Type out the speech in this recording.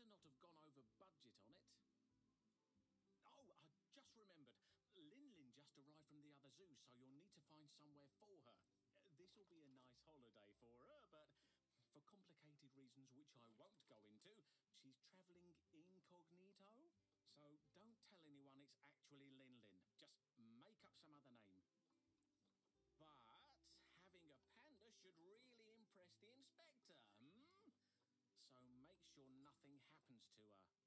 better not have gone over budget on it. Oh, I just remembered. Lin Lin just arrived from the other zoo, so you'll need to find somewhere for her. This will be a nice holiday for her, but for complicated reasons which I won't go into, she's travelling incognito. So don't tell anyone it's actually Lin Lin. Just make up some other name. Sure nothing happens to her.